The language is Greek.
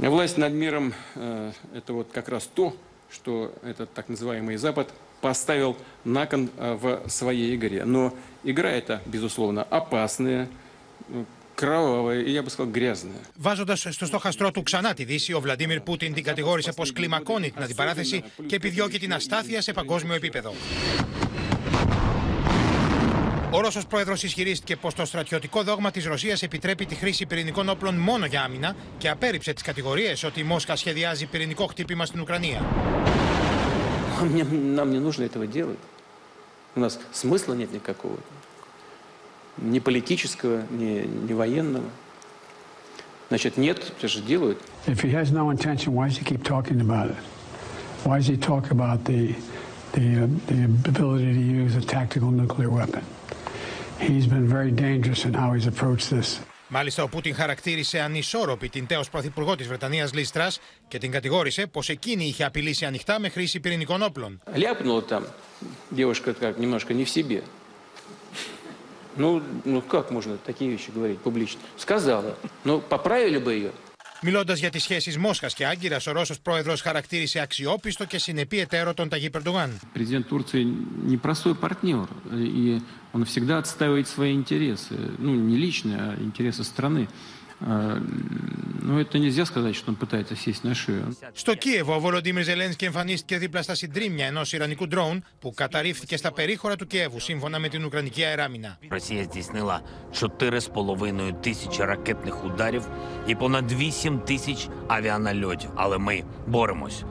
Власть над миром э, – это вот как раз то, что этот так называемый Запад поставил на кон э, в своей игре. Но игра эта, безусловно, опасная, э, кровавая и, я бы сказал, грязная. Βάζοντα στο στόχαστρό του ξανά τη Δύση, ο Βλαντίμιρ Πούτιν την κατηγόρησε πω κλιμακώνει την αντιπαράθεση και επιδιώκει την αστάθεια σε παγκόσμιο επίπεδο. Ο Ρώσος πρόεδρος ισχυρίστηκε πως το στρατιωτικό δόγμα της Ρωσίας επιτρέπει τη χρήση πυρηνικών όπλων μόνο για άμυνα και απέρριψε τις κατηγορίες ότι η Μόσχα σχεδιάζει πυρηνικό χτύπημα στην Ουκρανία. Мне- нам не нужно этого делать. У нас смысла нет никакого. Ни политического, ни, ни военного. Значит, нет, это же делают. If he has no intention, why does he keep talking about it? Why does he talk about the, the, uh, the ability to use a tactical nuclear weapon? He's been very dangerous in how he's approached this. Μάλιστα, ο Πούτιν χαρακτήρισε ανισόρροπη την τέος πρωθυπουργό της Βρετανίας Λις Τρας και την κατηγόρησε πως εκείνη είχε απειλήσει ανοιχτά με χρήση πυρηνικών όπλων. Ляпнула там девушка как немножко не в себе. Ну, ну как можно такие вещи говорить публично? Сказала. Ну, поправили бы ее. Μιλώντα για τι σχέσει Μόσχα και Άγκυρα, ο Ρώσο πρόεδρο χαρακτήρισε αξιόπιστο και συνεπή εταίρο τον Ταγί Περντογάν. Президент Турции непростой партнер, и он всегда отстаивает свои интересы. Ну, не личные, а интересы страны. А, Ну, это нельзя сказать, что он пытается сесть на шею. Στο Κίεβο, ο Βολοντίμιρ Ζελένσκι εμφανίστηκε δίπλα στα συντρίμμια ενό Ιρανικού ντρόουν που καταρρίφθηκε στα περίχωρα του Κιέβου, σύμφωνα με την Ουκρανική αεράμινα. Росія здійснила 4,5 тисячі ракетних ударів і понад 8 тисяч авіанальотів. Але ми боремось.